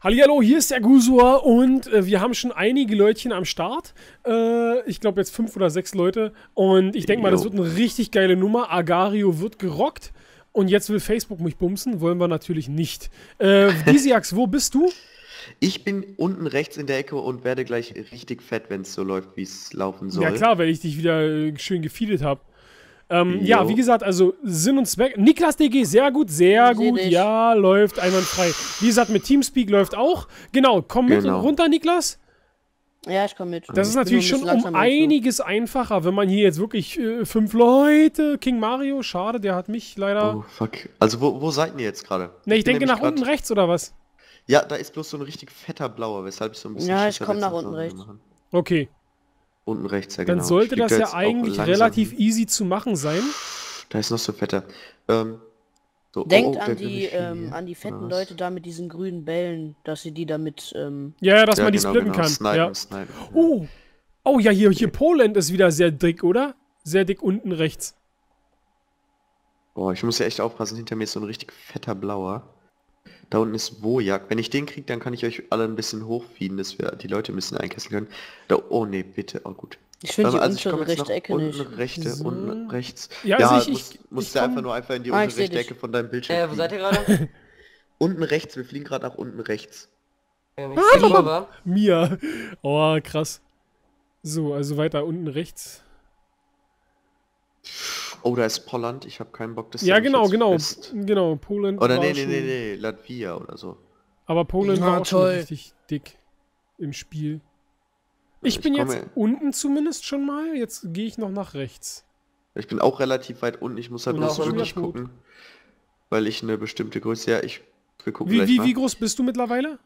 Hallihallo, hier ist der Gusua und äh, wir haben schon einige Leutchen am Start. Äh, ich glaube jetzt fünf oder sechs Leute. Und ich denke mal, das wird eine richtig geile Nummer. Agario wird gerockt. Und jetzt will Facebook mich bumsen. Wollen wir natürlich nicht. Äh, Disiax, wo bist du? Ich bin unten rechts in der Ecke und werde gleich richtig fett, wenn es so läuft, wie es laufen soll. Ja klar, weil ich dich wieder äh, schön gefeedet habe. Ähm, ja, wie gesagt, also Sinn und Zweck. Niklas DG, sehr gut, sehr Seh gut. Ja, läuft einwandfrei. Wie gesagt, mit Teamspeak läuft auch. Genau, komm mit Genau. runter, Niklas. Ja, ich komme mit. Das ist Ich natürlich schon um einiges einfacher, wenn man hier jetzt wirklich äh, fünf Leute. King Mario, schade, der hat mich leider. Oh, fuck. Also, wo, wo seid ihr jetzt gerade? ne, ich bin denke nach unten rechts oder was? Ja, da ist bloß so ein richtig fetter blauer, weshalb ich so ein bisschen. Ja, ich hab, komm jetzt nach unten rechts. Okay. Unten rechts, ja Dann genau. Ich sollte das da ja eigentlich relativ hin. easy zu machen sein. Da ist noch so fetter. Ähm, so, Denkt oh, an der die, ähm, an die fetten Was? Leute da mit diesen grünen Bällen, dass sie die damit, ähm, Ja, ja, dass Ja, man die genau, splitten genau. kann. Snipen, ja. snipen. Oh. Oh ja, hier, hier Poland ist wieder sehr dick, oder? Sehr dick unten rechts. Boah, ich muss ja echt aufpassen, hinter mir ist so ein richtig fetter blauer. Da unten ist Wojak. Wenn ich den krieg, dann kann ich euch alle ein bisschen hochfieden, dass wir die Leute ein bisschen einkesseln können. Da, oh nee, bitte, oh gut. ich finde die also ich untere rechte Ecke unten nicht. rechte, So. unten rechts. Ja, Ja, also ich- musst, ich- musst ich komm- einfach nur einfach in die Ah, untere rechte. Ecke von deinem Bildschirm Äh, wo seid ihr gerade? Unten rechts, wir fliegen gerade nach unten rechts. Ähm, ich Kurve. Mia. Oh, krass. So, also weiter unten rechts. Oh, da ist Polland, ich habe keinen Bock, dass Ja, genau, jetzt genau. frisst. Genau, Poland Oder war nee, nee, nee, nee, Latvia oder so. Aber Poland Na, war auch schon richtig dick im Spiel. Ich Ich bin jetzt komme- unten zumindest schon mal. Jetzt gehe ich noch nach rechts. Ich bin auch relativ weit unten, ich muss halt Bin bloß wirklich gucken. Weil ich eine bestimmte Größe, ja, ich, wir gucken Wie, wie, mal. wie groß bist du mittlerweile?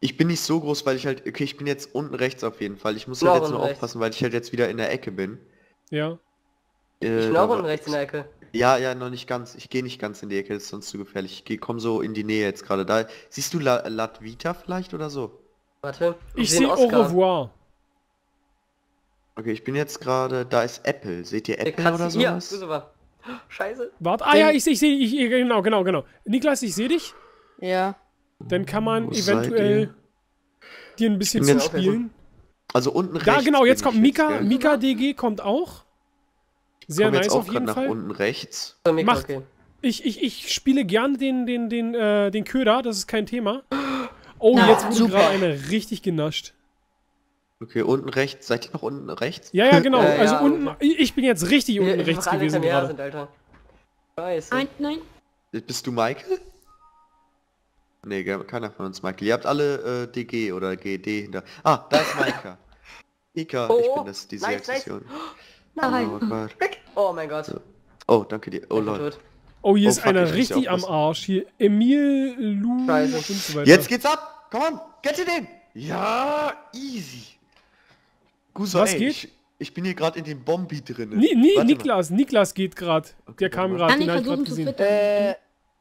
Ich bin nicht so groß, weil ich halt, okay, ich bin jetzt unten rechts auf jeden Fall. Ich muss halt jetzt nur rechts. aufpassen, weil ich halt jetzt wieder in der Ecke bin. Ja. Äh, Ich bin auch unten rechts in der Ecke. Ja, ja, noch nicht ganz. Ich gehe nicht ganz in die Ecke, das ist sonst zu gefährlich. Ich geh, komm so in die Nähe jetzt gerade da. Siehst du La Latvita vielleicht oder so? Warte. Ich seh sehe Au revoir. Okay, ich bin jetzt gerade, da ist Apple. Seht ihr Apple oder Hier, sowas? Grüße Scheiße. Warte. Ah ja, ich sehe, ich sehe, ich, genau, genau, genau. Niklas, ich sehe dich. Ja. Dann kann man Wo eventuell dir ein bisschen Ich jetzt- zuspielen. Also unten rechts. Da, genau, jetzt kommt ich Mika. gell? Mika DG kommt auch. Sehr Komm jetzt nice auch auf jeden nach Fall. unten rechts. Macht- okay. Ich, ich, ich spiele gern den, den, den, äh, den Köder, das ist kein Thema. Oh, Na, jetzt wurde super. gerade einer richtig genascht. Okay, unten rechts. Seid ihr noch unten rechts? Ja, ja, genau. Ja, also ja, unten, ich ich bin jetzt richtig Hier, unten rechts gewesen gerade. sind, Alter. Scheiße. Nein, nein. Bist du Michael? Nee, keiner von uns Michael. Ihr habt alle äh, DG oder GD hinter. Ah, da ist Maika. Mika, Oh, ich bin das, diese Nice, nice. Nein. Oh Gott. Weg. Oh mein Gott. Oh, danke dir. Oh tot. Oh, hier Oh, ist fuck, einer richtig am. Arsch. Hier Emil, Lu Scheiße. und so weiter. Jetzt geht's ab! Komm on! Get in den! Ja, easy! Guso, Was ey, geht? Ich, ich bin hier gerade in dem Bombi drin. Ni, ni, Niklas, Niklas geht gerade. Der kam gerade, Kann ich den hab ich gerade versuchen zu gesehen. füttern? Äh,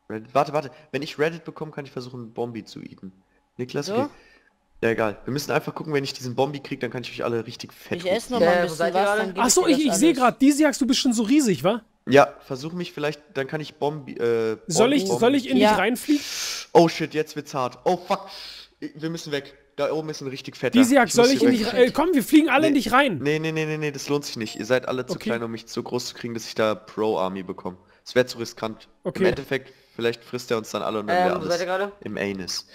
Reddit, warte, warte. Wenn ich Reddit bekomme, kann ich versuchen, Bombi zu eaten. Niklas, So? okay. Ja, egal. Wir müssen einfach gucken, wenn ich diesen Bombi kriege, dann kann ich euch alle richtig fett ich esse noch mal ein bisschen seid was, dann geb Achso, ich, das ich sehe gerade, Disiax, du bist schon so riesig, wa? Ja, versuch mich vielleicht, dann kann ich Bombi, äh... Soll Bombi- ich, soll ich in Ja. dich reinfliegen? Oh shit, jetzt wird's hart. Oh fuck. Wir müssen weg. Da oben ist ein richtig fetter. Disiax, soll ich in dich rein? Äh, komm, wir fliegen alle in Nee. dich rein. Nee, nee, nee, nee, nee, das lohnt sich nicht. Ihr seid alle zu Okay. klein, um mich so groß zu kriegen, dass ich da Pro-Army bekomme. Es wäre zu riskant. Okay. Im Endeffekt, vielleicht frisst er uns dann alle und dann Ähm, wäre wo seid ihr alles gerade? im Anus.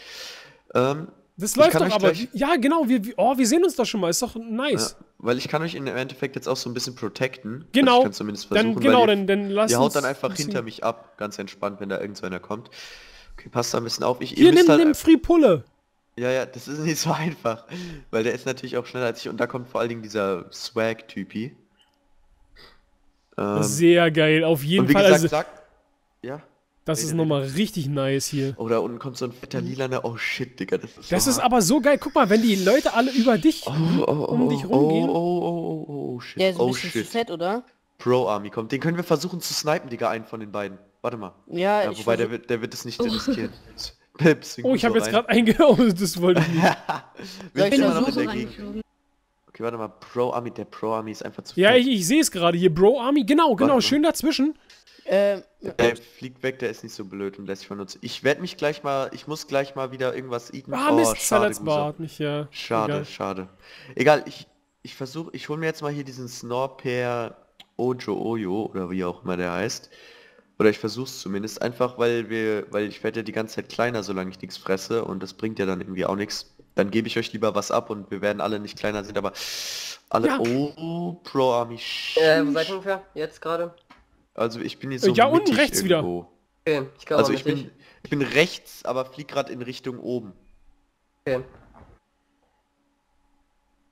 Ähm, Das läuft doch aber. Ja, genau, wir, oh, wir sehen uns doch schon mal, ist doch ja, nice. weil ich kann euch im Endeffekt jetzt auch so ein bisschen protecten. Genau. Also ich kann zumindest versuchen, dann, genau, dann, dann ihr, lass ihr haut dann einfach ein hinter mich ab, ganz entspannt, wenn da irgendeiner kommt. Okay, passt da ein bisschen auf. Ich, Hier, nimm, halt, nimm Free Pulle. Ja, ja, das ist nicht so einfach, weil der ist natürlich auch schneller als ich und da kommt vor allen Dingen dieser Swag-Typi. Ähm, Sehr geil, auf jeden und wie Fall. gesagt, also, sagt, ja, das ist nochmal richtig nice hier. oh, da unten kommt so ein fetter lilaner, oh shit, Digga, das ist Das so ist hart. aber so geil. Guck mal, wenn die Leute alle über dich. oh, oh, oh, um dich oh, rumgehen. Oh, oh, oh, oh, oh, shit, Der ist ein oh bisschen zu shit. fett, oder? Pro-Army kommt, den können wir versuchen zu snipen, Digga, einen von den beiden. Warte mal. Ja, Ja, ich wobei, der wird, der wird es nicht riskieren. Deswegen Oh, ich habe so jetzt gerade einge... Oh, das wollte ich nicht. Ich sind da immer noch so in der rein- Gegend. Okay, warte mal, Pro Army, der Pro Army ist einfach zu Ja, fett. ich, ich sehe es gerade hier. Bro Army, genau, genau, schön dazwischen. Ähm, Der fliegt weg, der ist nicht so blöd und lässt sich von uns. Ich werde mich gleich mal, ich muss gleich mal wieder irgendwas eaten. Ah, oh, Mist, schade, hat mich ja. Schade, Egal. schade. Egal, ich, ich versuche, ich hole mir jetzt mal hier diesen Snorper Ojo Oyo oder wie auch immer der heißt. Oder ich versuche es zumindest, einfach weil wir, weil ich werde ja die ganze Zeit kleiner, solange ich nichts fresse und das bringt ja dann irgendwie auch nichts. Dann gebe ich euch lieber was ab und wir werden alle nicht kleiner sind, aber alle, Ja. oh, Pro Army, Äh, wo seid ihr ungefähr? Jetzt gerade? Also ich bin jetzt so Ja, unten rechts wieder. irgendwo. Okay, ich glaube Also auch ich bin, ich bin rechts, aber flieg gerade in Richtung oben. Okay.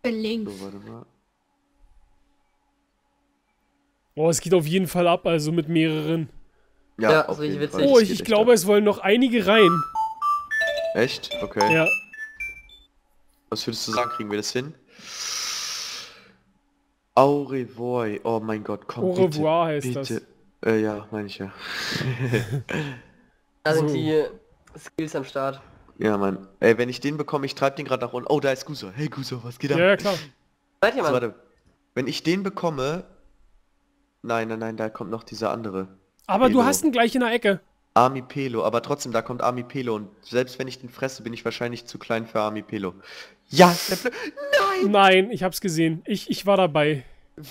bin links. So, warte mal. Boah, es geht auf jeden Fall ab, also mit mehreren. Ja, Ja, auf richtig jeden Fall. witzig. Oh, ich, ich glaube, ab. es wollen noch einige rein. Echt? Okay. Ja. Was würdest du sagen, kriegen wir das hin? Au revoir. Oh mein Gott, komm Au bitte, revoir heißt bitte. Äh, ja, meine ich ja. Da sind So. die äh, Skills am Start. Ja, Mann. Ey, wenn ich den bekomme, ich treib den gerade nach unten. Oh, da ist Guso. Hey Guso, was geht ab? Ja, ja, klar. Seid ihr So, mal? warte. Wenn ich den bekomme... Nein, nein, nein, da kommt noch dieser andere. Aber du Pelo. hast ihn gleich in der Ecke. Army Pelo, aber trotzdem, da kommt Army Pelo und selbst wenn ich den fresse, bin ich wahrscheinlich zu klein für Army Pelo. Ja, der Blö Nein! Nein, ich hab's gesehen. Ich, ich war dabei.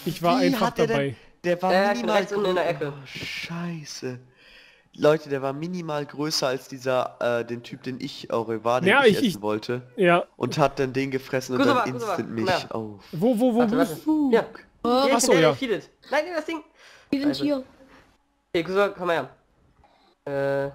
Ich war Wie einfach dabei. Denn, der war Ja, bin minimal unten in der Ecke. Oh, scheiße. Leute, der war minimal größer als dieser, äh, den Typ, den ich, au revoir, den Ja, ich, ich- essen ich- wollte. Ja. Und hat dann den gefressen und Guso dann war- war, instant komm mich her. auf. Wo, wo, wo, Warte, wo? warte. Ja. Oh, ja. der feedet. Nein, das Ding. wir sind Also. hier. Okay, Guso, komm mal her. Äh,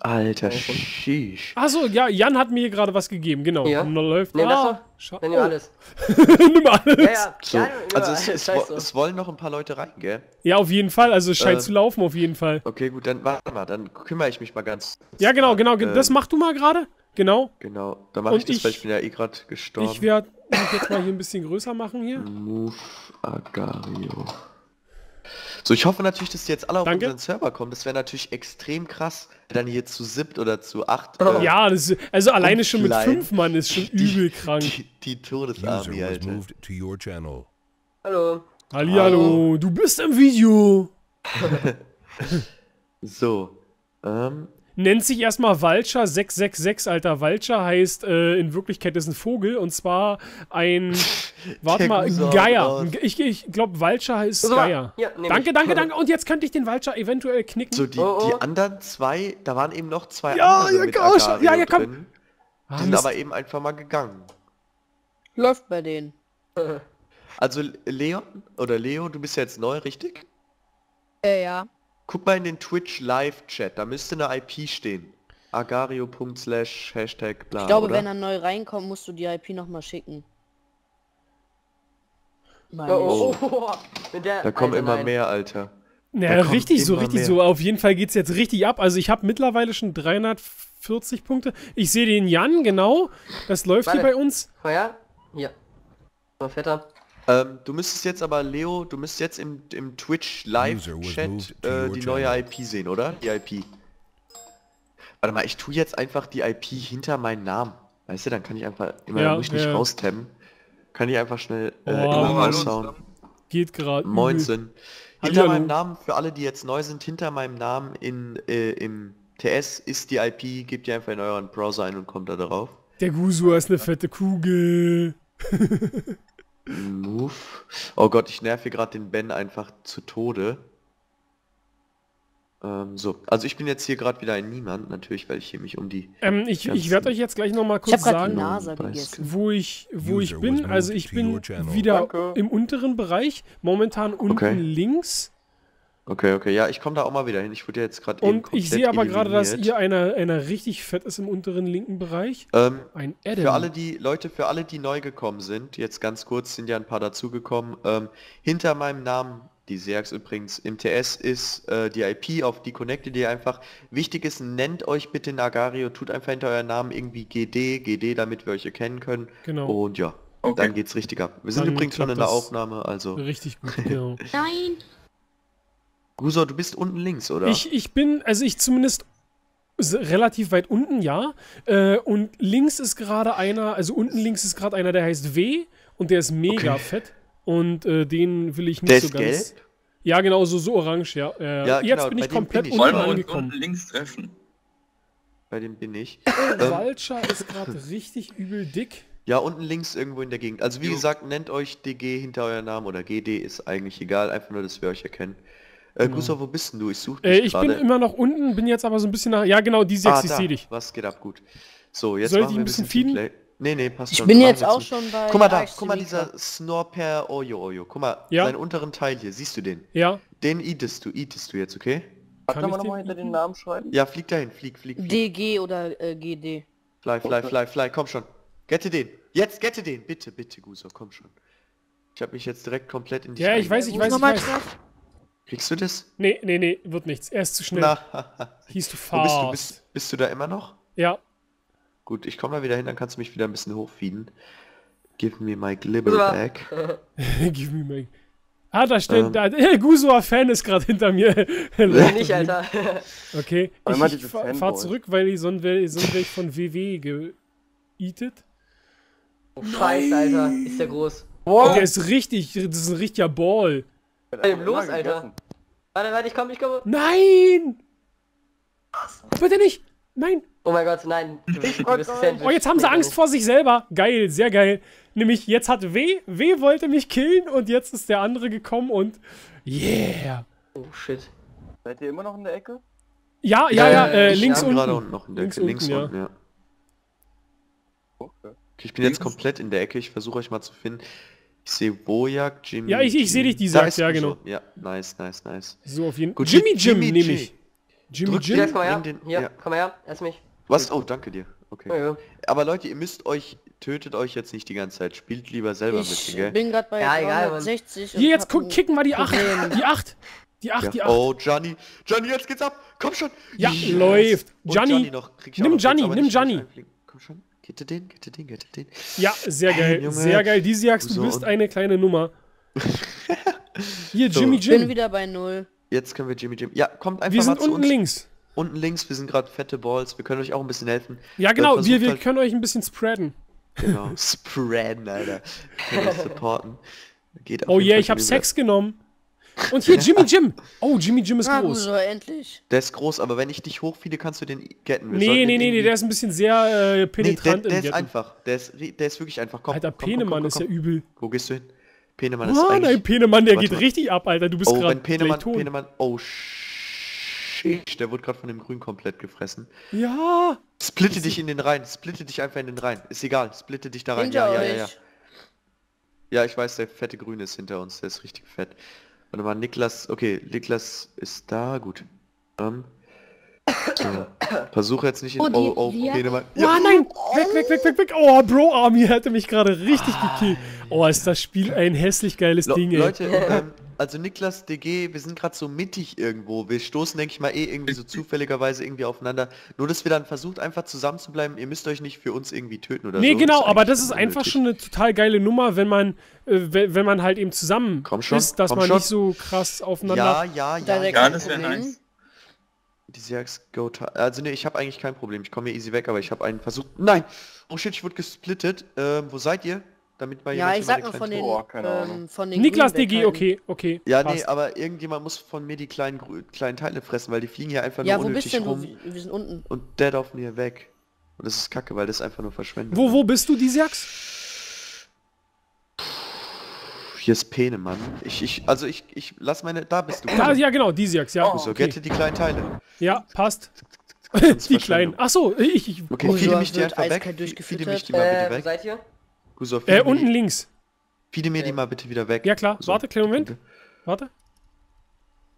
Alter, sheesh. Achso, ja, Jan hat mir hier gerade was gegeben, genau. Ja. Und da läuft. Nimm das ah, scha- dann nimm alles. Nimm alles. Ja, ja. So, ja, nimm also es, es, wo- es wollen noch ein paar Leute rein, gell? Ja, auf jeden Fall. Also es scheint Äh, zu laufen, auf jeden Fall. Okay, gut, dann warte mal, dann kümmere ich mich mal ganz. Ja, genau, genau. ge- Ähm, Das machst du mal gerade. Genau. Genau, dann mache ich das, weil ich- ich bin ja eh gerade gestorben. Ich werde mich jetzt mal hier ein bisschen größer machen hier. Move Agario. So, ich hoffe natürlich, dass die jetzt alle auf Danke. unseren Server kommen. Das wäre natürlich extrem krass, dann hier zu siebt oder zu acht. Oh. äh, Ja, das ist, also alleine schon mit fünf Mann ist schon übel krank. Die, die User Todesarmee, Alter. moved to your channel. Hallo. Hallihallo, du bist im Video. So, ähm, Nennt sich erstmal Vulture 666, Alter. Vulture heißt, äh, in Wirklichkeit ist ein Vogel und zwar ein, warte mal, ein Geier. Ich, ich glaube, Vulture heißt Guso, Geier. nehm Danke, ich. danke, danke. Und jetzt könnte ich den Vulture eventuell knicken. so die, Oh, oh. die anderen zwei, da waren eben noch zwei Ja, andere ja, mit Agario ja, ja, komm. drin. Ah, Die sind Mist. aber eben einfach mal gegangen. läuft bei denen. Also Leon oder Leo, du bist ja jetzt neu, richtig? Äh, ja. Guck mal in den Twitch Live Chat, da müsste eine IP stehen. Agario.slash Hashtag bla, Ich glaube, oder? wenn er neu reinkommt, musst du die IP nochmal schicken. Meine Oh, oh, oh, oh. Mit der, Da kommen Alter, immer nein. mehr, Alter. Ja, Da richtig so, richtig mehr. so. Auf jeden Fall geht's jetzt richtig ab. Also ich habe mittlerweile schon 340 Punkte. Ich sehe den Jan, genau. Das läuft hier Warte. bei uns. Oh ja? Hier. Mal fetter. Ähm, du müsstest jetzt aber, Leo, du müsstest jetzt im, im Twitch Live User was Chat moved to äh, die neue IP sehen, oder? Die IP. Warte mal, ich tue jetzt einfach die IP hinter meinen Namen. Weißt du, dann kann ich einfach, immer Ja, muss ich nicht ja. raustabben. Kann ich einfach schnell äh, Oh, immer raushauen. Geht gerade. Moinsen. Hinter Hallihallo. meinem Namen, für alle, die jetzt neu sind, hinter meinem Namen in, äh, im TS ist die IP, gebt ihr einfach in euren Browser ein und kommt da drauf. Der Gusua ist eine fette Kugel. Move. Oh Gott, ich nerv hier gerade den Ben einfach zu Tode. Ähm, so, also ich bin jetzt hier gerade wieder ein Niemand, natürlich, weil ich hier mich um die... Ähm, ich ich werde euch jetzt gleich nochmal kurz sagen, wo ich, wo ich bin. Also ich bin wieder Danke. im unteren Bereich. Momentan unten Okay. links. Okay, okay, ja, ich komme da auch mal wieder hin. Ich wurde jetzt gerade eben Und ich sehe aber gerade, dass ihr einer, einer richtig fett ist im unteren linken Bereich. Ähm, Ein Adam. Für alle die Leute, für alle die neu gekommen sind, jetzt ganz kurz sind ja ein paar dazugekommen. Ähm, hinter meinem Namen, die Seax übrigens, im TS ist äh, die IP, auf die connectet ihr einfach. Wichtig ist, nennt euch bitte in Agario, tut einfach hinter euren Namen irgendwie GD, GD, damit wir euch erkennen können. Genau. Und ja, dann geht's richtig ab. Wir sind Dann übrigens schon in der. Aufnahme, also. Richtig gut, genau. Nein. Gusor, du bist unten links, oder? Ich, ich bin, also ich zumindest relativ weit unten, ja. Äh, und links ist gerade einer, also unten links ist gerade einer, der heißt W. und der ist mega Okay. fett. Und äh, den will ich nicht Der so ist ganz. gelb? Ja, genau, so, so orange, ja. Äh, Ja, Jetzt genau, bin ich komplett bin ich. unten Wollen wir uns angekommen. unten links treffen? Bei dem bin ich. Oh, Ähm, Vulture ist gerade richtig übel dick. Ja, unten links irgendwo in der Gegend. Also wie Jo. gesagt, nennt euch DG hinter euren Namen oder GD, ist eigentlich egal, einfach nur, dass wir euch erkennen. Äh, Genau. Gustav, wo bist denn du? Ich suche Äh, dich ich bin gerade. immer noch unten, bin jetzt aber so ein bisschen nach. Ja, genau, die sechs, ah, ich sehe dich. Was geht ab? Gut. So, jetzt Soll ich machen dich wir ein bisschen feeden? Teamplay. Nee, nee, passt Ich schon. bin jetzt auch ein- schon bei. Guck mal da, guck mal dieser Snorper Oyo Oyo. Guck mal, Ja. seinen unteren Teil hier, siehst du den? Ja, Den eatest du, eatest du jetzt, okay? kann Kann ich man nochmal hinter den? Namen schreiben? Ja, flieg dahin, flieg, flieg, flieg. DG oder äh, GD. Fly, fly, fly, fly, komm schon. Gette den. Jetzt gette den. Bitte, bitte, Guso, komm schon. Ich habe mich jetzt direkt komplett in dich Ja, ich weiß, ich weiß, ich weiß. Kriegst du das? Nee, nee, nee, wird nichts. Er ist zu schnell. Na, Hieß du wo bist du? fast. Bist, bist du da immer noch? Ja, Gut, ich komme da wieder hin, dann kannst du mich wieder ein bisschen hochfeeden. Give me my glibber back. Give me my. Ah, da steht, Ähm. da, äh, Gusua Fan ist gerade hinter mir. Nee, nicht, Alter. Okay, ich, ich diese fahr, fahr zurück, weil ich sonst wäre sonst wär ich von WW geeatet. Oh, Scheiße, Alter. Ist der groß. Und der ist richtig, das ist ein richtiger Ball. Was ist denn los, Alter? Warte, warte, ich komm, ich komme. Nein! Bitte nicht! Nein! Oh mein Gott, nein. Du, du bist. Oh, jetzt haben sie Angst vor sich selber. Geil, sehr geil. Nämlich, jetzt hat W, W wollte mich killen und jetzt ist der andere gekommen und yeah. Oh, shit. Seid ihr immer noch in der Ecke? Ja, ja, ja, äh, ich links bin unten. gerade unten noch in der Links Ecke. Links unten, ja. unten, ja. Okay. Okay, ich bin jetzt komplett in der Ecke. Ich versuche euch mal zu finden. Ich sehe Bojak, Jimmy. Ja, ich- ich seh Jim. dich, die sagt, ja, genau. Ja, nice, nice, nice. So, auf jeden Fall. Jimmy Jim Jimmy nehme ich. Jimmy Drück Jim? Hier, komm her. Den- Hier, ja. komm her. Erst mich. Was? Oh, danke dir. Okay. Ja, ja. Aber Leute, ihr müsst euch, tötet euch jetzt nicht die ganze Zeit. Spielt lieber selber Ich mit, gell? bin gerade bei Ja, egal, Mann. 360. und Hier, jetzt kicken wir die 8. Problem. Die 8. Die 8, die Ja. 8. Oh, Gianni. Gianni, jetzt geht's ab. Komm schon. Ja, läuft. Und Gianni, noch. Ich nimm Gianni, nimm Gianni. Komm schon. Gette den, gette den, gette den. Ja, sehr geil. Junge. Sehr geil. Disiax, du So, bist eine kleine Nummer. Hier, So. Jimmy Ich bin Jim. wieder bei null. Jetzt können wir Jimmy Jim. Ja, kommt einfach Wir mal sind zu unten uns. links. Unten links, wir sind gerade fette Balls. Wir können euch auch ein bisschen helfen. Ja, genau. Wir, wir halt- können euch ein bisschen spreaden. Genau. Spreaden, Alter. Können euch supporten. Geht Oh yeah, ich habe Sex genommen. Und hier, Jimmy Jim. Oh, Jimmy Jim ist groß. so, endlich. Der ist groß, aber wenn ich dich hochfiede, kannst du den getten. Wir Nee, nee, nee, nee, der ist ein bisschen sehr äh, Nee, der, penetrant der im ist Getten. einfach. Der ist, der ist wirklich einfach. Komm, Alter, komm, Penemann komm, ist ja übel. Wo gehst du hin? Penemann ist Ah, nein, eigentlich... Penemann, der Warte geht mal. richtig ab, Alter. Du bist Oh, wenn gerade Penemann, tot. Penemann... Oh, shit. Der wurde gerade von dem Grün komplett gefressen. Ja. Splitte dich in den Rhein. Splitte dich einfach in den Rhein. Ist egal. Splitte dich da rein. Hinter Ja, ja, euch. ja, ja. Ja, ich weiß, der fette Grüne ist hinter uns. Der ist richtig fett. Warte mal, Niklas... Okay, Niklas ist da. Gut. Ähm... So. Versuche jetzt nicht in... Oh, die- Oh, oh, Penemann... Ja, nein. Weg, weg, weg, weg, weg. Oh, Bro Army hätte mich gerade richtig gekillt. Oh, ist das Spiel ein hässlich geiles Le Ding, ey. Leute, ähm, also Niklas, DG, wir sind gerade so mittig irgendwo. Wir stoßen, denke ich mal, eh irgendwie so zufälligerweise irgendwie aufeinander. Nur, dass wir dann versucht, einfach zusammen zu bleiben. Ihr müsst euch nicht für uns irgendwie töten oder Nee, so. genau, aber eigentlich das ist einfach unnötig. schon eine total geile Nummer, wenn man, äh, wenn, wenn man halt eben zusammen Komm schon, ist, dass komm man schon. nicht so krass aufeinander. Ja, ja, ja. ja. Ja, das wäre nice. Die Jax Go Also ne, ich habe eigentlich kein Problem. Ich komme hier easy weg, aber ich habe einen Versuch. Nein! Oh shit, ich wurde gesplittet. Ähm, wo seid ihr? Damit mal Ja, ich sag meine nur von kleinen- den, Oh, keine Ahnung. ähm, von den Niklas DG, okay, okay. Ja, nee, passt. aber irgendjemand muss von mir die kleinen, kleinen Teile fressen, weil die fliegen hier einfach Ja, nur wo unnötig bist denn rum. du? Wir wir sind unten. Und der darf mir weg. Und das ist kacke, weil das ist einfach nur Verschwendung. Wo, wo bist du, Disiax? Hier ist Pene, Mann. Ich, ich, also ich, ich, lass meine, da bist du. Da, ja, genau, Disiax, ja. so, okay. gette die kleinen Teile. Ja, passt. Die kleinen. Ach so, ich, ich Okay, Guso fiede mich die einfach weg. Fiede mich die mal Äh, bitte wo weg. seid ihr? Guso, äh, unten mir, links. fiede mir die mal bitte wieder weg. Ja klar, Guso. warte, kleinen Moment. Warte.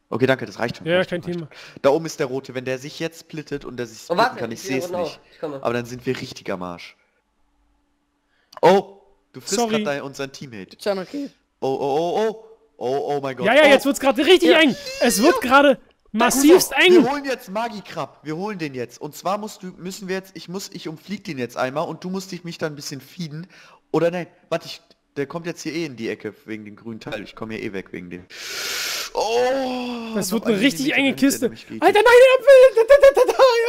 Okay, danke, das reicht schon. Ja, reicht kein schon, Thema. Da oben ist der rote. Wenn der sich jetzt splittet und der sich Oh, splitten warte, kann, ich sehe es nicht. Aber dann sind wir richtig am Arsch. Oh, du frisst gerade unseren Teammate. Ist schon okay. Oh, oh, oh, oh. Oh, oh mein Gott. Ja, ja, oh. jetzt wird's gerade richtig Ja. eng. Es wird gerade massivst Wir eng. holen jetzt Magikrab. Wir holen den jetzt. Und zwar musst du, müssen wir jetzt, ich muss, ich umflieg den jetzt einmal und du musst dich mich dann ein bisschen feeden. Oder nein, warte, ich, der kommt jetzt hier eh in die Ecke wegen dem grünen Teil. Ich komme hier eh weg wegen dem. Oh! Das wird eine ein richtig enge Kiste. Alter, nein,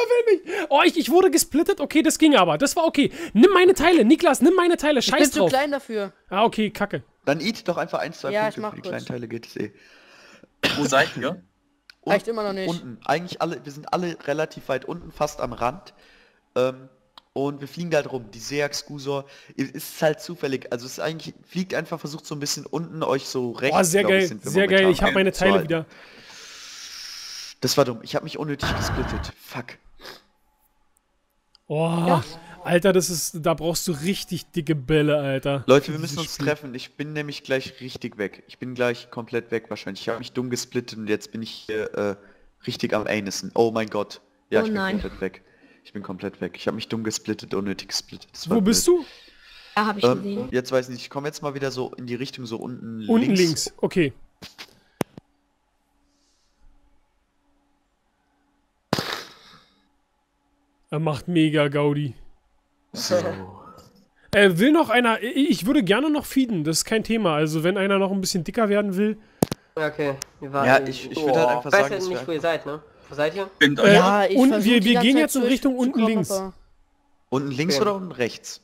will, mich. Oh, ich, ich wurde gesplittet. Okay, das ging aber. Das war okay. Nimm meine Teile, Niklas, nimm meine Teile. Ich bin Scheiß zu drauf. klein dafür. Ah, okay, kacke. Dann eat doch einfach ein, zwei Ja, ich Punkte. mach Für die kurz. kleinen Teile geht es eh. Wo seid ihr? Reicht immer noch nicht. Unten. Eigentlich alle, wir sind alle relativ weit unten, fast am Rand. Ähm, und wir fliegen da halt rum. Die Seax, Gusor, es ist halt zufällig. Also es ist eigentlich, fliegt einfach, versucht so ein bisschen unten euch so rechts. Boah, sehr ich, geil. sind wir Sehr geil. Ich habe meine Teile wieder. Das war dumm. Ich habe mich unnötig gesplittet. Fuck. Oh, Alter, das ist, da brauchst du richtig dicke Bälle, Alter. Leute, wir müssen uns Spiel. treffen. Ich bin nämlich gleich richtig weg. Ich bin gleich komplett weg wahrscheinlich. Ich habe mich dumm gesplittet und jetzt bin ich hier äh, richtig am Anusen. Oh mein Gott. Ja, Oh ich bin nein. komplett weg. Ich bin komplett weg. Ich habe mich dumm gesplittet, unnötig gesplittet. Wo bist du? Ja, habe ich Ähm, gesehen. jetzt weiß ich nicht. Ich komme jetzt mal wieder so in die Richtung so unten, Unten links. Okay. Er macht mega Gaudi. So. Äh, will noch einer, ich würde gerne noch feeden, das ist kein Thema. Also wenn einer noch ein bisschen dicker werden will. Okay, wir warten. Ja, ich, ich würde halt einfach Ich weiß sagen, ja nicht, wo wir ihr seid, ne? Wo seid ihr? Bin Äh, Ja, ich und versuch wir- wir gehen Zeit jetzt in Richtung unten durchzukommen, links. aber- unten links Okay. oder unten rechts?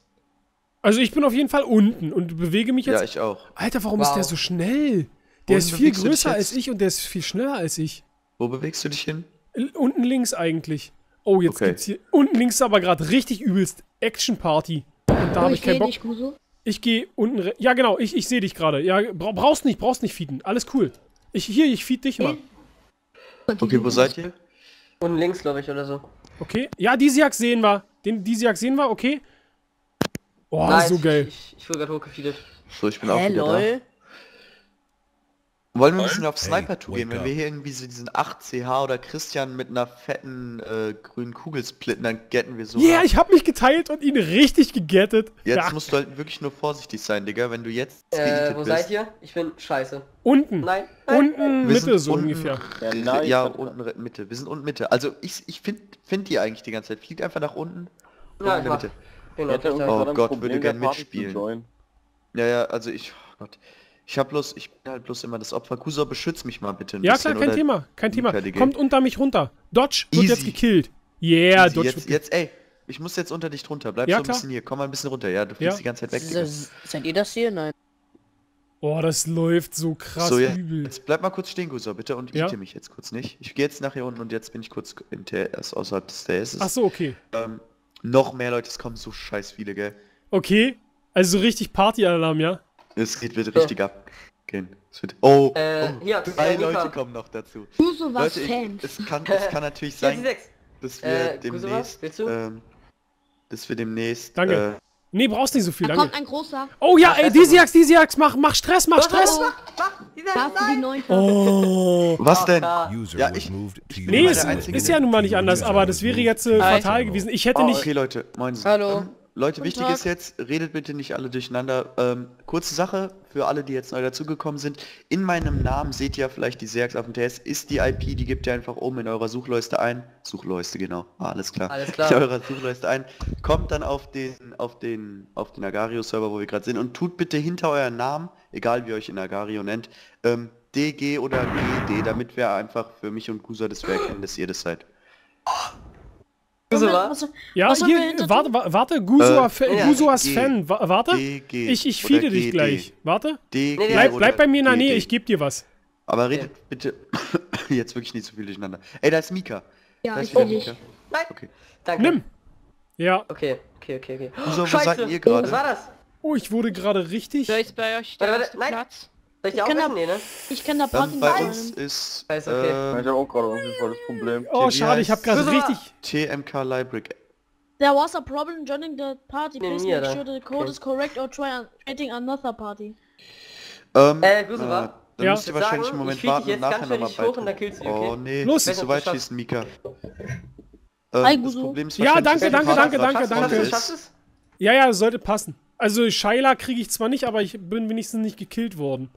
Also ich bin auf jeden Fall unten und bewege mich jetzt. Ja, ich auch. Alter, warum ist der Wow. so schnell? Der Wohin ist viel größer als ich und der ist viel schneller als ich. Wo bewegst du dich hin? L- Unten links eigentlich. Oh, jetzt Okay. gibt's hier. Unten links ist aber gerade richtig übelst Action Party. Und da Oh, habe ich ich keinen sehe Bock. dich. Ich gehe unten. Ja, genau, ich, ich sehe dich gerade. Ja, bra brauchst nicht, brauchst nicht feeden. Alles cool. Ich hier, ich feed dich mal. Okay, wo seid ihr? Unten links, glaube ich, oder so. Okay. Ja, Disiak sehen wir. Den Disiak sehen wir, okay. Oh, Nice, so geil. Ich, ich, ich wurde gerade hochgefeedet. So, ich bin auch Hä, wieder da. Wollen wir ein bisschen auf Sniper Tour gehen? Wenn wir hier irgendwie so diesen 8 CH oder Christian mit einer fetten äh, grünen Kugel splitten, dann getten wir so. Yeah, hart. ich habe mich geteilt und ihn richtig gegettet. Jetzt ja. musst du halt wirklich nur vorsichtig sein, Digga. Wenn du jetzt Äh, wo bist. seid ihr? Ich bin scheiße. Unten. Nein. nein. Unten, Wir Mitte sind so unten- ungefähr. Ja, Ja, nice. ja unten re- Mitte. Wir sind unten Mitte. Also ich, ich finde find die eigentlich die ganze Zeit. Fliegt einfach nach unten. Ja, in der. Mitte. Da. Oh Gott, Problem, würde der gern Party zu mitspielen. Ja, ja, also ich. Oh Gott. Ich hab bloß, ich bin halt bloß immer das Opfer. Kusa, beschütz mich mal bitte ein Ja, bisschen. klar, kein oder- Thema. Kein Thema. Kommt unter mich runter. Dodge wird Easy. jetzt gekillt. Yeah, Easy, Dodge jetzt, wird jetzt, ey, ich muss jetzt unter dich drunter. Bleib Ja, so ein klar. bisschen hier. Komm mal ein bisschen runter. Ja, du fliegst Ja. die ganze Zeit weg. Seid ihr das hier? Nein. Oh, das läuft so krass So, ja, übel. jetzt bleib mal kurz stehen, Gusa, bitte, und Ja. eate mich jetzt kurz nicht. Ich gehe jetzt nachher unten und jetzt bin ich kurz im TS, außerhalb des TS. Ach so, okay. Ähm, noch mehr Leute, es kommen so scheiß viele, gell? Okay. Also so richtig Partyalarm, ja? Es geht wird richtig ab. Gehen. Es wird, oh, Äh, oh hier, drei Mika. Leute kommen noch dazu. Guso war Leute, ich, Fan. es, kann, es kann natürlich sein, dass wir Äh, demnächst, ähm, dass wir demnächst, Danke. äh, Nee, brauchst nicht so viel, Da danke. kommt ein großer. Oh ja, ey, Disiax, Disiax, mach, mach Stress, mach Stress. Die neunte. Oh. was denn? Ah, User Ja, ich- ich Nee, es ist ja nun mal nicht anders, aber das wäre jetzt äh, fatal gewesen. Ich hätte Oh, nicht... okay, Leute, moin. Hallo. Leute, Guten wichtig Tag. ist jetzt, redet bitte nicht alle durcheinander. Ähm, kurze Sache für alle, die jetzt neu dazugekommen sind. In meinem Namen seht ihr vielleicht die Serx auf dem TS, ist die IP, die gebt ihr einfach oben in eurer Suchleiste ein. Suchleiste, genau. Ah, alles klar. Alles klar. In eurer Suchleiste ein. Kommt dann auf den, auf den, auf den Agario-Server, wo wir gerade sind und tut bitte hinter euren Namen, egal wie ihr euch in Agario nennt, ähm, DG oder GD, damit wir einfach für mich und Gusa das wir erkennen, dass ihr das seid. Was- Ja, was hier, warte, wa- warte, Gusua, Äh, ja, Gusuas G. Fan, wa warte. DG. Ich, ich oder feede dich gleich. Warte. DG Nee, Bleib, bleib bei mir in der Nähe, ich gebe dir was. Aber redet bitte jetzt wirklich nicht so viel durcheinander. Ey, da ist Mika. Ja, da ich ist dich. Mika. Nein. Okay. Danke. Nimm. Ja. Okay, okay, okay, okay. Wieso, Scheiße. seid ihr gerade? Was war das? Oh, ich wurde gerade richtig... Wer ist bei euch Warte, warte. Platz? Soll ich die auch kann wissen? Nee, ne? Ich kenne da Party Ähm, bei uns ist Scheiße, okay. Ja, äh, ich habe auch gerade auf jeden Fall das Problem. Oh, schade, ich habe gerade richtig... TMK Library. There was a problem joining the party. Please make da. sure the code Okay. is correct or try creating another party. Ähm, Äh, Gusua? dann Ja. müsst ihr Ich wahrscheinlich einen Moment ich warten und nachher nochmal beitreten. okay? Oh nee, Los. nicht so weit schießen, Mika. Ähm, Hi, das. Problem ist Ja, danke, danke, danke, danke, danke. ist. Ja, ja, das sollte passen. Also Shaila kriege ich zwar nicht, aber ich bin wenigstens nicht gekillt worden.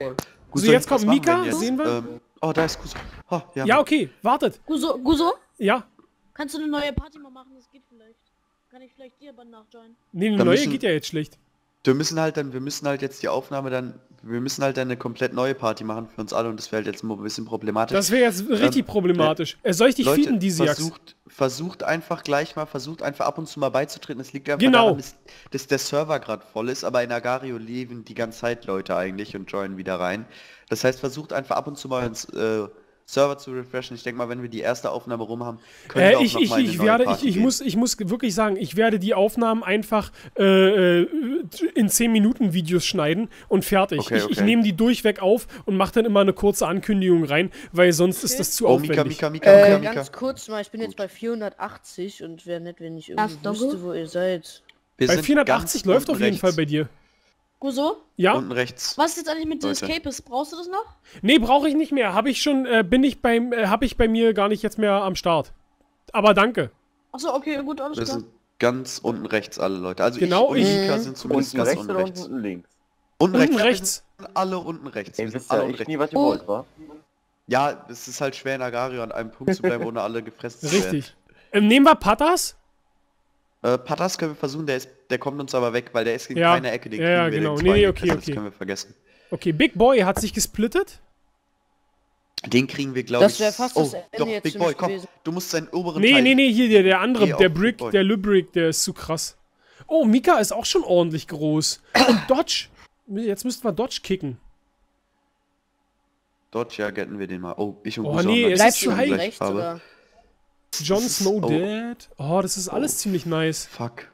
Gusu, So, jetzt kommt Mika, wir jetzt? sehen wir? Ähm, oh, da ist Gusu. Oh, ja, Ja, okay, wartet. Guso, Guso, Ja. kannst du eine neue Party mal machen? Das geht vielleicht. Kann ich vielleicht dir aber nachjoinen? Nee, eine Dann neue müssen- geht ja jetzt schlecht. Wir müssen halt dann, wir müssen halt jetzt die Aufnahme dann, wir müssen halt dann eine komplett neue Party machen für uns alle und das wäre halt jetzt ein bisschen problematisch. Das wäre jetzt richtig problematisch. Äh, soll ich dich Leute, feeden, Disiax? versucht, versucht einfach gleich mal, versucht einfach ab und zu mal beizutreten. Es liegt einfach Genau. daran, dass, dass der Server gerade voll ist, aber in Agario leben die ganze Zeit Leute eigentlich und joinen wieder rein. Das heißt, versucht einfach ab und zu mal ins äh, Server zu refreshen. Ich denke mal, wenn wir die erste Aufnahme rum haben, können Äh, wir auch ich, noch ich, mal in eine ich neue werde, ich, ich muss, ich muss wirklich sagen, ich werde die Aufnahmen einfach äh, äh, in 10 Minuten Videos schneiden und fertig. Okay, ich ich okay. nehme die durchweg auf und mache dann immer eine kurze Ankündigung rein, weil sonst ist das zu Oh, aufwendig. Mika, Mika, Mika, Äh, Mika, Mika. ganz kurz mal, ich bin jetzt bei 480 und wäre nett, wenn ich irgendwie wüsste, wo ihr seid. Wir Bei sind 480 ganz läuft auf jeden rechts. Fall bei dir. Guso, Ja? Unten rechts. was ist jetzt eigentlich mit Leute. Escapist? Brauchst du das noch? Nee, brauche ich nicht mehr. Habe ich schon, äh, bin ich beim, äh, habe ich bei mir gar nicht jetzt mehr am Start. Aber danke. Achso, okay, gut, alles Wir klar. sind ganz unten rechts alle Leute. Also Genau, ich und ich- Mika sind zumindest Unten ganz rechts unten oder rechts. unten links? Unten Unten rechts. rechts. Alle unten rechts. Ey, Wir wisst sind alle ja unten echt rechts. nie, was ihr Oh. wollt, wa? Ja, es ist halt schwer in Agario an einem Punkt zu bleiben, ohne alle gefressen zu werden. Richtig. Ähm, nehmen wir Patas? Äh, Patas können wir versuchen, der, ist, der kommt uns aber weg, weil der ist in Ja. keiner Ecke, den Ja, ja, kriegen wir genau. den Nee, nee, zwei okay, Pässe, okay. Das können wir vergessen. Okay, Big Boy hat sich gesplittet. Den kriegen wir, glaube ich... Das wäre fast oh, das Ende doch, jetzt Big Boy, komm, gewesen. du musst seinen oberen Nee, Teil... nee, nee, hier der, der andere, Geh der Brick, der Lubric, der ist zu krass. Oh, Mika ist auch schon ordentlich groß. Und Dodge. Jetzt müssten wir Dodge kicken. Dort, ja, getten wir den mal. Oh, ich und Oh, nee, es ist Bleibst zu du heiß. gleiche rechts Farbe. oder? Jon ist- Snow oh. dead. Oh, das ist alles ziemlich nice. Fuck.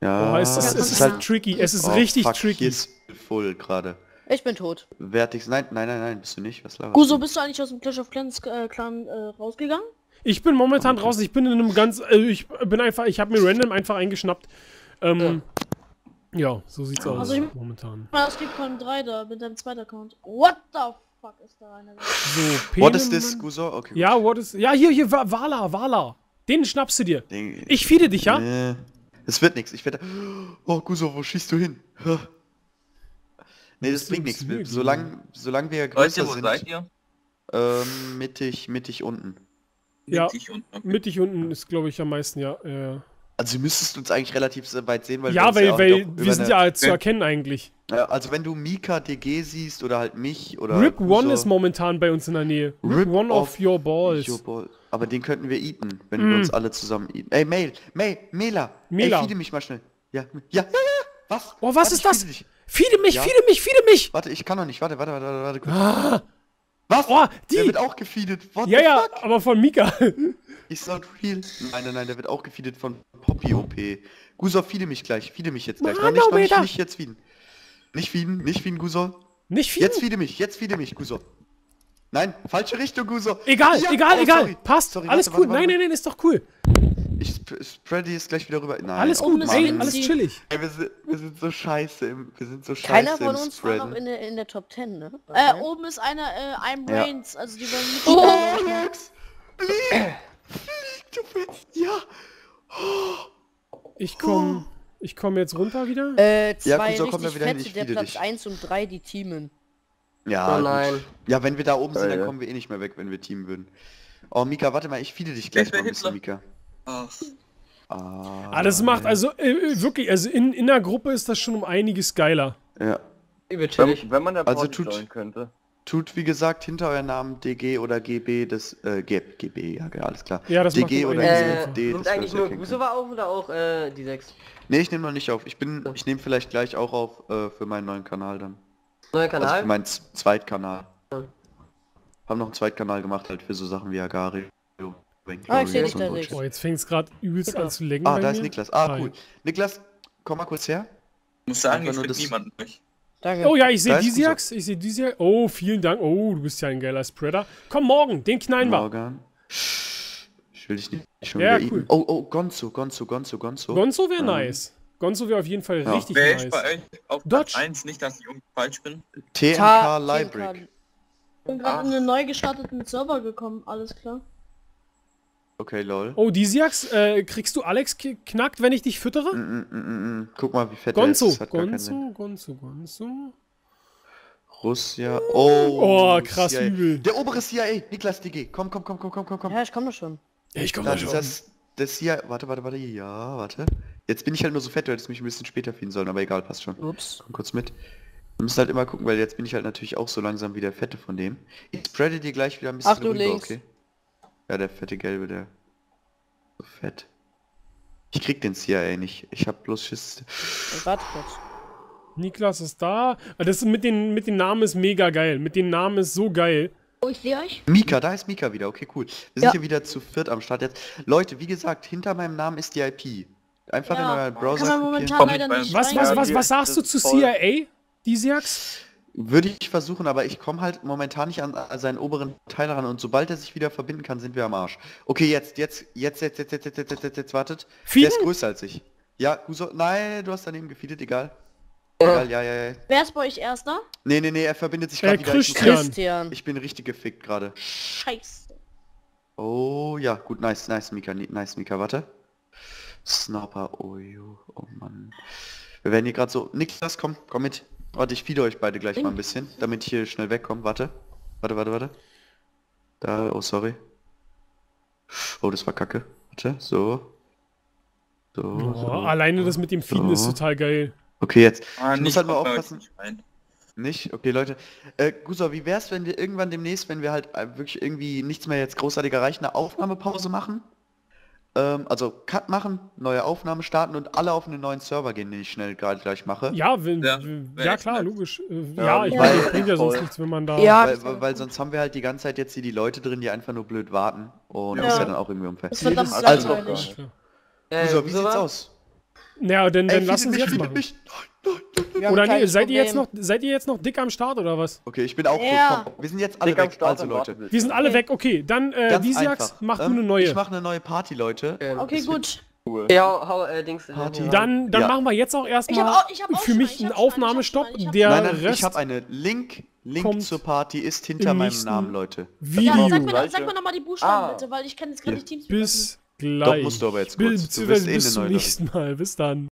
Ja, Oh, ist das, das es ist ist halt- tricky. Es ist oh, richtig fuck, tricky. Hier ist voll gerade. Ich bin tot. Wertig. Nein, nein, nein, nein, bist du nicht. Was laberst Guso, du? bist du eigentlich aus dem Clash of Clans äh, Clan äh, rausgegangen? Ich bin momentan draußen. Ich bin in einem ganz. Äh, ich bin einfach. Ich habe mir random einfach eingeschnappt. Ähm, ja. so sieht's aus Also ich- momentan. Ah, es gibt Con 3 da mit deinem zweiten Account. What the fuck ist da einer? So, What is Penemann- this, Guso? Okay. Ja, what is. Ja, hier, hier, Wa- Wala, Wala. Den schnappst du dir. Den- Ich feede dich, ja? Nee. Es wird nichts. Ich werde. Oh, Guso, wo schießt du hin? Nee, das bringt nichts. Solange, solange wir Leute, größer wo sind. seid ihr? Ähm, mittig, mittig unten. Ja. Mittig unten. Okay. Mittig unten ist, glaube ich, am meisten, ja. ja. Also du müsstest uns eigentlich relativ sehr weit sehen, weil wir Ja, uns weil, auch weil wir sind ja zu Ja. erkennen eigentlich. Ja, also wenn du Mika DG siehst oder halt mich oder Rip One ist momentan bei uns in der Nähe. Rip, Rip One of your balls. Your ball. Aber den könnten wir eaten, wenn Mm. wir uns alle zusammen eaten. Ey, Mail, Mail, Mela. Mela. Ey, feede mich mal schnell. Ja, ja, ja, ja. Was? Oh, was Warte, ist das? feede. Feede mich, Ja. feede mich, feede mich! Warte, ich kann noch nicht. Warte, warte, warte, warte, warte. kurz. Ah, Was? oh, Der die! wird auch gefeedet. What Ja, ja, fuck? aber von Mika. Ist not real. Nein, nein, nein, der wird auch gefeedet von Poppy OP. Gusor, feede mich gleich. Feede mich jetzt gleich. Noch nicht, noch nicht, nicht jetzt feeden. Nicht feeden, nicht feeden, Gusor. Nicht feeden? Jetzt feede mich, jetzt feede mich, Gusor. Nein, falsche Richtung, Gusor. Egal, Ja, egal, oh, egal. sorry. Passt. Sorry, alles warte, cool. warte, nein, warte. nein, nein, ist doch cool. Ich sp spreade jetzt gleich wieder rüber. Nein. Alles oben gut. ist Ey, alles chillig. Ey, wir sind, wir sind so scheiße im, wir sind so scheiße Keiner von im uns war noch Spreaden. in der, in der Top 10, ne? Äh, Okay. oben ist einer, äh, I'm Ja. Brains, also die wollen mit Oh, Alex! Flieg! Flieg, du Witz! Ja! Ich komm, ich komm jetzt runter wieder. Äh, Ja, zwei da richtig wieder fette, der Platz dich. 1 und 3, die teamen. Ja, Oh nein. Ja, wenn wir da oben sind, dann kommen wir eh nicht mehr weg, wenn wir Team würden. Oh, Mika, warte mal, ich feede dich gleich Ich mal ein bisschen, Hitler. Mika. Ach, Ah, Ah, das macht also äh, wirklich, also in, in der Gruppe ist das schon um einiges geiler. Ja. Chillig. Wenn, wenn man der Also tut- könnte. Tut, wie gesagt, hinter euren Namen DG oder GB, das, äh, G GB, ja, ja, alles klar. Ja, das macht DG um oder Äh. D, nimmt das eigentlich nur Gusova auf oder auch äh, die 6? Nee, ich nehme noch nicht auf. Ich bin, ich nehme vielleicht gleich auch auf äh, für meinen neuen Kanal dann. Neuer Also Kanal? für meinen Zweitkanal. Ja. Haben noch einen Zweitkanal gemacht halt für so Sachen wie Agari. Ah, ich seh dich da, Six. Boah, jetzt fängt's gerade übelst an zu lecken. Ah, da ist mir. Niklas. Ah, cool. Niklas, komm mal kurz her. ich muss sagen, ich finde das- niemanden durch. Danke. Oh ja, ich sehe Disiax, ich sehe Disiax. Oh, vielen Dank. Oh, du bist ja ein geiler Spreader. Komm morgen, den knallen wir. Morgan. Ich will dich nicht schon Ja, wieder cool. eaten. Oh, oh, Gonzo, Gonzo, Gonzo, Gonzo. Gonzo wäre Ähm, nice. Gonzo wäre auf jeden Fall ja. richtig ich nice. bei euch auf Dodge. Platz 1, nicht, dass ich irgendwie falsch bin. TNK Ta- Library. Ich bin gerade in einen neu gestarteten Server gekommen, alles klar. Okay, lol. Oh, Disiax, äh, kriegst du Alex knackt, wenn ich dich füttere? Mm, mm, mm, mm, mm. Guck mal, wie fett Gonzo, der ist. Das. Gonzo, Gonzo, Gonzo. Russia. Oh, Oh, krass CIA. übel. Der obere CIA, Niklas DG. Komm, komm, komm, komm, komm, komm, komm. Ja, ich komme doch schon. Ja, ich komm Da ist schon. das, das CIA. Warte, warte, warte. Ja, warte. Jetzt bin ich halt nur so fett, du hättest mich ein bisschen später finden sollen, aber egal, passt schon. Ups. Komm kurz mit. Du musst halt immer gucken, weil jetzt bin ich halt natürlich auch so langsam wie der Fette von dem. Ich spreade dir gleich wieder ein bisschen Ach, du links. okay? Ja, der fette Gelbe, der... So fett. Ich krieg den CIA nicht. Ich hab bloß Schiss. Warte kurz. Niklas ist da. Ah, Das mit den, mit den Namen ist mega geil. Mit den Namen ist so geil. Oh, ich sehe euch. Mika, da ist Mika wieder. Okay, cool. Wir sind Ja. hier wieder zu viert am Start jetzt. Leute, wie gesagt, hinter meinem Namen ist die IP. Einfach in Ja, euren Kann Browser man kopieren. momentan leider nicht Was, was, was, was sagst du zu. CIA, Disiax? Würde ich versuchen, aber ich komme halt momentan nicht an seinen oberen Teil ran und sobald er sich wieder verbinden kann, sind wir am Arsch. Okay, jetzt, jetzt, jetzt, jetzt, jetzt, jetzt, jetzt, jetzt, jetzt, jetzt wartet. Der Feeden? ist größer als ich. Ja, Guso, nein, du hast daneben gefeedet, egal. Egal, ja, ja, ja. Wer ist bei euch erster? Nee, nee, nee, er verbindet sich Äh, gerade wieder. Christian. Christian. ich bin richtig gefickt gerade. Scheiße. Oh, ja, gut, nice, nice, Mika, ni- nice, Mika, warte. Snapper, oh, oh Mann. Wir werden hier gerade so... Niklas, komm, komm mit. Warte, ich feede euch beide gleich mal ein bisschen, damit ich hier schnell wegkomme. Warte. Warte, warte, warte. Da, oh, sorry. Oh, das war kacke. Warte, so. So, Oh, so. alleine das mit dem Feeden ist So. total geil. Okay, jetzt. Ah, Ich muss halt mal aufpassen. Nicht? Okay, Leute. Äh, Gusa, wie wär's, wenn wir irgendwann demnächst, wenn wir halt äh, wirklich irgendwie nichts mehr jetzt großartig erreichen, eine Aufnahmepause machen? Ähm, also Cut machen, neue Aufnahme starten und alle auf einen neuen Server gehen, den ich schnell gerade gleich mache. Ja, wenn, Ja, ja, klar, logisch. Äh, Ja, Ja, ich ja. meine, das bringt ja sonst Voll. nichts, wenn man da... Ja, Weil, weil, weil sonst haben wir halt die ganze Zeit jetzt hier die Leute drin, die einfach nur blöd warten. Und das ist Ja. ja dann auch irgendwie unfair. Das wird also- langweilig. Äh, Gusa, wie wieso sieht's aus? Ja, dann, dann Ey, lass uns feedet jetzt machen. mich. Nein, nein, nein. Oder nee, seid ihr jetzt noch, seid ihr jetzt noch dick am Start oder was? Okay, ich bin auch Ja. wir sind jetzt alle Dick am weg. Start Also Leute. Wir sind alle Okay. weg, okay. Dann, äh, Ganz Disiax, einfach. mach du Ähm, eine neue. Ich mache eine neue Party, Leute. Ähm, Okay, gut. Cool. Ja, hau, äh, Dings. Party. Dann, dann Ja. machen wir jetzt auch erstmal hab auch- ich hab auch für mich einen, Aufnahmestopp. Der Nein, nein, Rest ich habe eine Link. Link kommt zur Party ist hinter meinem Namen, Leute. Video. Ja, sag mir, sag mir nochmal die Buchstaben Ah. bitte, weil ich kann jetzt gerade nicht Teams bis Doch, gleich. musst du aber jetzt kurz. Du wirst eh bis zum nächsten Mal. Bis dann.